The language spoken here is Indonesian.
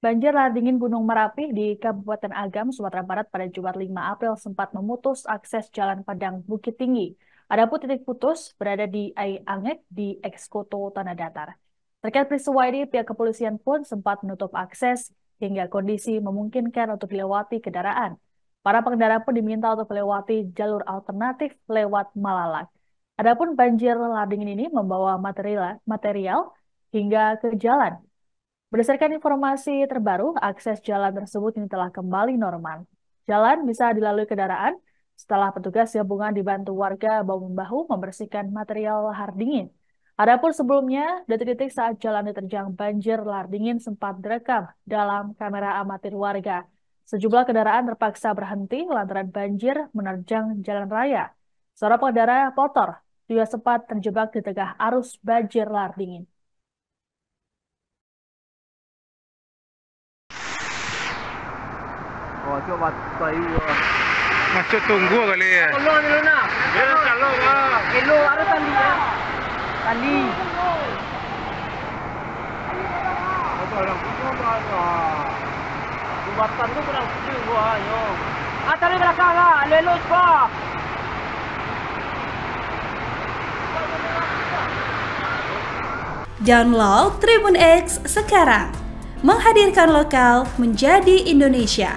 Banjir lahar dingin Gunung Merapi di Kabupaten Agam, Sumatera Barat pada Jumat 5 April sempat memutus akses Jalan Padang Bukit Tinggi. Adapun titik putus berada di Ai Angek di Ekskoto Tanah Datar. Terkait peristiwa ini, pihak kepolisian pun sempat menutup akses hingga kondisi memungkinkan untuk dilewati kendaraan. Para pengendara pun diminta untuk melewati jalur alternatif lewat Malalak. Adapun banjir lahar dingin ini membawa material, material hingga ke jalan Berdasarkan informasi terbaru, akses jalan tersebut ini telah kembali normal. Jalan bisa dilalui kendaraan setelah petugas gabungan dibantu warga bahu-membahu membersihkan material lahar dingin. Adapun sebelumnya, detik-detik saat jalan diterjang banjir lahar dingin sempat direkam dalam kamera amatir warga. Sejumlah kendaraan terpaksa berhenti lantaran banjir menerjang jalan raya. Seorang pengendara motor juga sempat terjebak di tengah arus banjir lahar dingin. Oh, coba tayo. Masuk tunggu kali ya. Tolong dulu nak. Ya, tolong lah. Elo ada tali ya. Tali. Apa orang kumpul lah. Jembatan tu kurang sejuk gua ayo. Ah tali belakang lah. Lelo cepat. Download Tribun X sekarang. Menghadirkan lokal menjadi Indonesia.